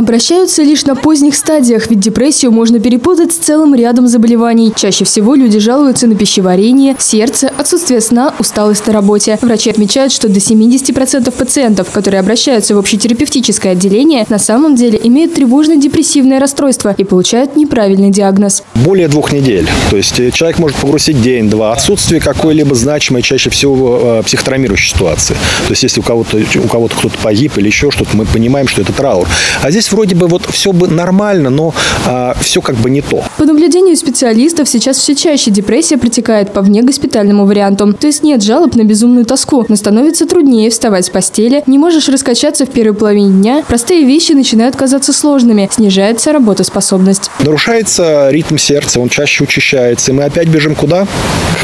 Обращаются лишь на поздних стадиях, ведь депрессию можно перепутать с целым рядом заболеваний. Чаще всего люди жалуются на пищеварение, сердце, отсутствие сна, усталость на работе. Врачи отмечают, что до 70% пациентов, которые обращаются в общетерапевтическое отделение, на самом деле имеют тревожно-депрессивное расстройство и получают неправильный диагноз. Более двух недель. То есть э, человек может погрузить день-два. Отсутствие какой-либо значимой, чаще всего, э, психотравмирующей ситуации. То есть если у кого-то у кого-то кто-то погиб или еще что-то, мы понимаем, что это траур. А здесь вроде бы вот все бы нормально, но а, все как бы не то. По наблюдению специалистов, сейчас все чаще депрессия протекает по внегоспитальному варианту. То есть нет жалоб на безумную тоску, но становится труднее вставать с постели, не можешь раскачаться в первой половине дня, простые вещи начинают казаться сложными, снижается работоспособность. Нарушается ритм сердца, он чаще учащается, и мы опять бежим куда?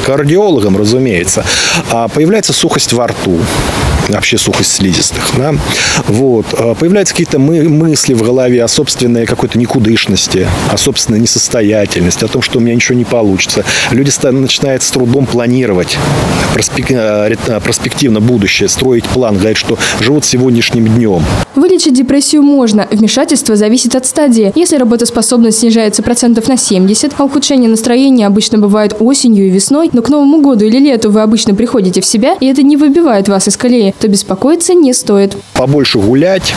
К кардиологам, разумеется. А появляется сухость во рту вообще сухость слизистых. Да? Вот. А появляются какие-то мы, мысли в голове о собственной какой-то никудышности, о собственной несостоятельности, о том, что у меня ничего не получится. Люди начинают с трудом планировать э, э, перспективно будущее, строить план, говорить, что живут сегодняшним днем. Вылечить депрессию можно. Вмешательство зависит от стадии. Если работоспособность снижается процентов на 70, а ухудшение настроения обычно бывает осенью и весной, но к Новому году или лету вы обычно приходите в себя, и это не выбивает вас из колеи, то беспокоиться не стоит. Побольше гулять,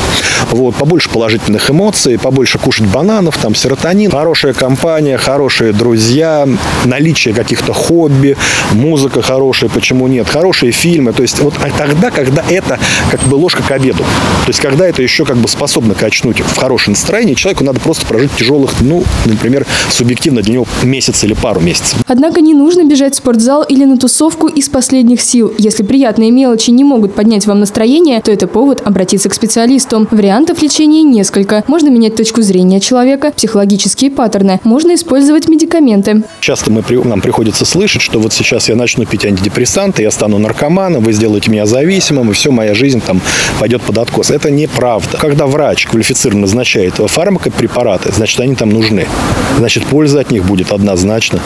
вот, побольше положительных эмоций, побольше кушать бананов, там серотонин, хорошая компания, хорошие друзья, наличие каких-то хобби, музыка хорошая, почему нет, хорошие фильмы. То есть вот тогда, когда это как бы ложка к обеду. То есть когда это еще как бы способно качнуть в хорошее настроение, человеку надо просто прожить тяжелых, ну, например, субъективно для него месяц или пару месяцев. Однако не нужно бежать в спортзал или на тусовку из последних сил. Если приятные мелочи не могут поднять вам настроение, то это повод обратиться к специалисту. Вариантов лечения несколько. Можно менять точку зрения человека, психологические паттерны. Можно использовать медикаменты. Часто мы, нам приходится слышать, что вот сейчас я начну пить антидепрессанты, я стану наркоманом, вы сделаете меня зависимым, и все, моя жизнь там пойдет под откос. Это неправда. Когда врач квалифицированно назначает фармакопрепараты, значит, они там нужны. Значит, польза от них будет однозначно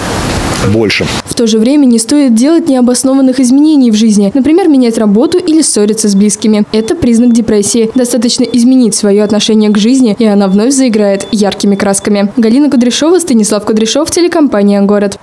больше. В то же время не стоит делать необоснованных изменений в жизни. Например, менять работу или ссориться с близкими. Это признак депрессии. Достаточно изменить свое отношение к жизни, и она вновь заиграет яркими красками. Галина Кудряшова, Станислав Кудряшов, телекомпания «Город».